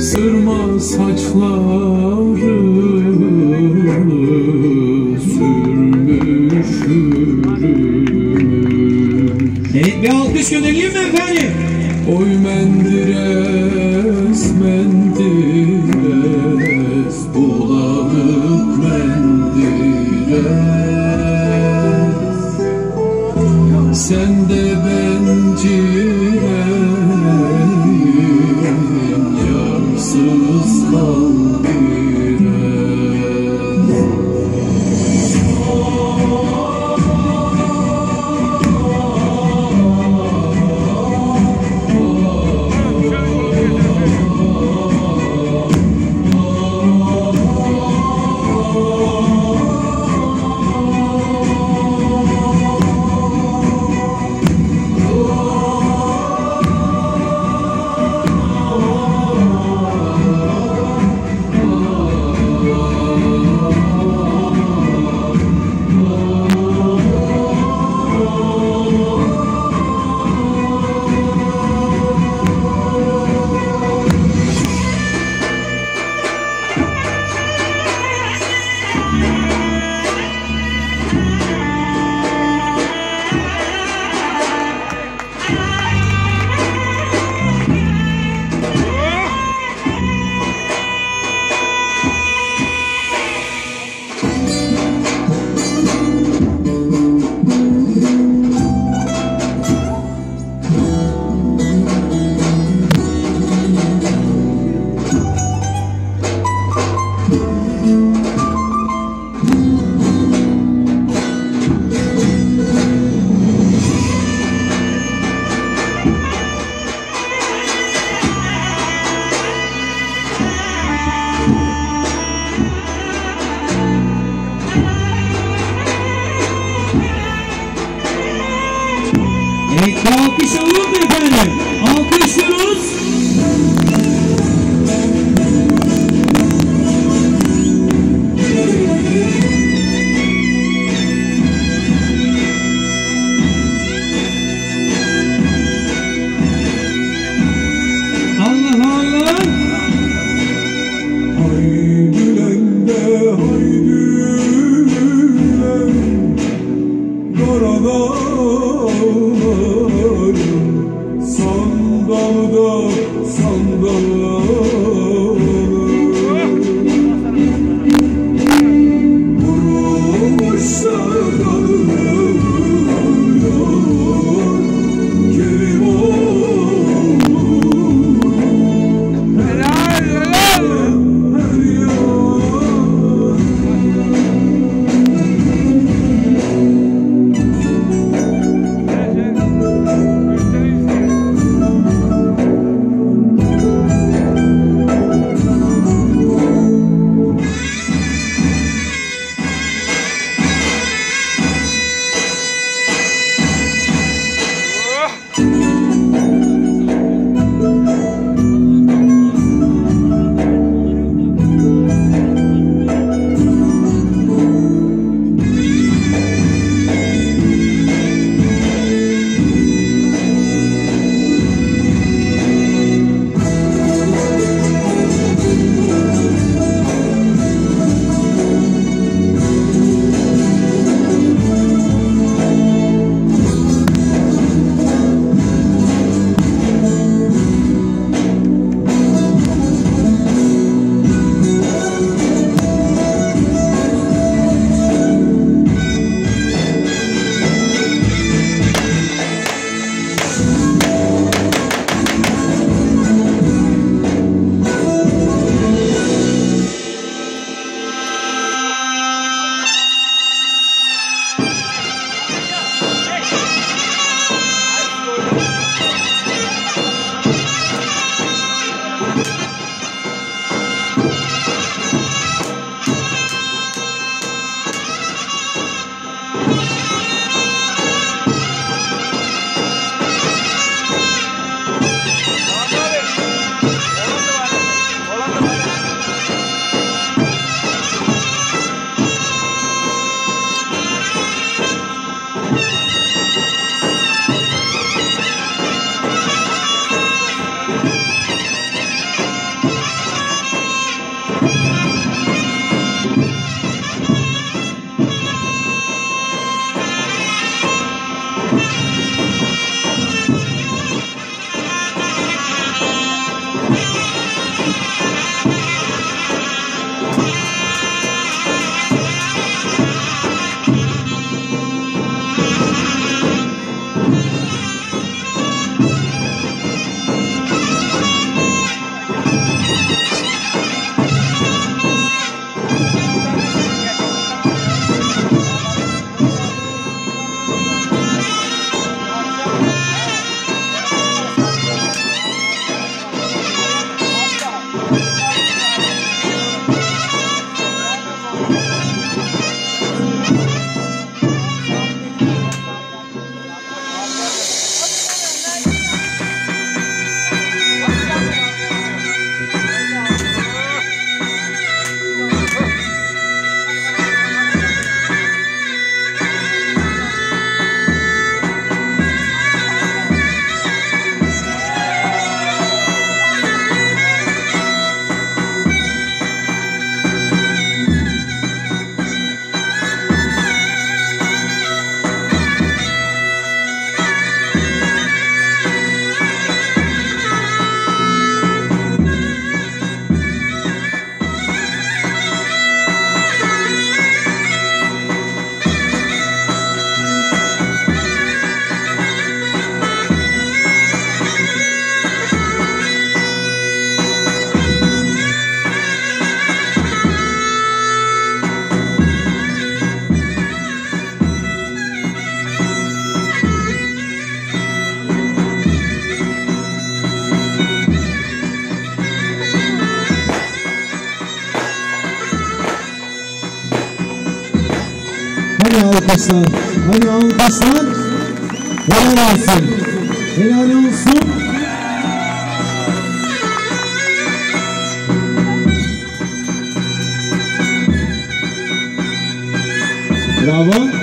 Sırma saçları sürmüş yürümüş Evet bir alkış göndereyim mi efendim? Oy mendires mendires Evet bir alkış alalım efendim? Alkışlıyoruz. Alkışlar. Hadi alkışlar. Helal olsun. Helal olsun. Bravo.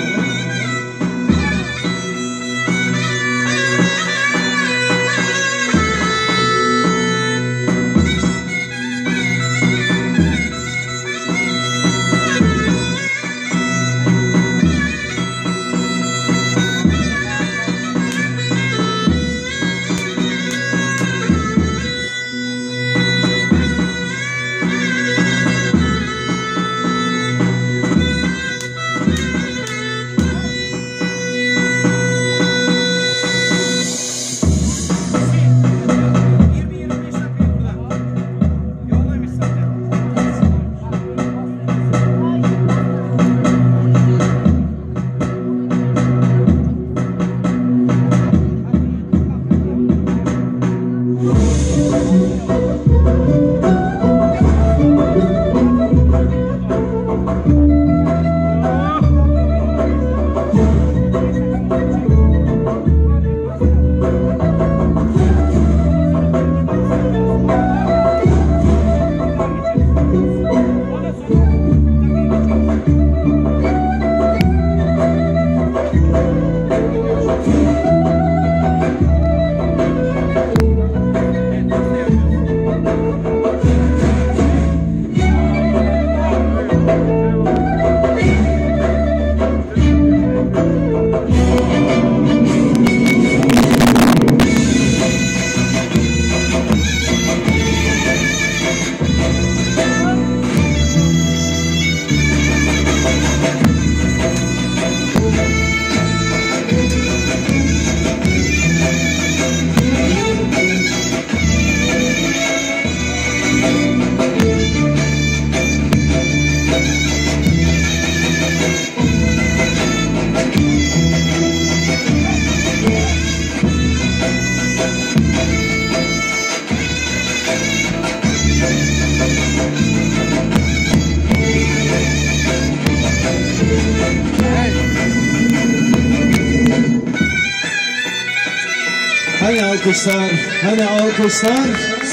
Hani alkışlar, hani alkışlar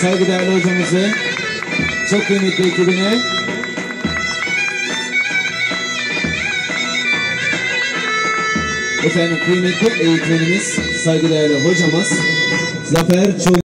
saygıdeğerli hocamızı, çok kıymetli ekibine. Efendim kıymetli eğitmenimiz, saygıdeğerli hocamız Zafer Çol